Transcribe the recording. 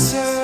answer.